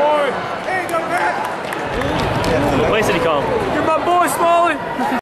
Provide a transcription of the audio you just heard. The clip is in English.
Aboard! Hey, go back! Place did he call? You're my boy, Smalley!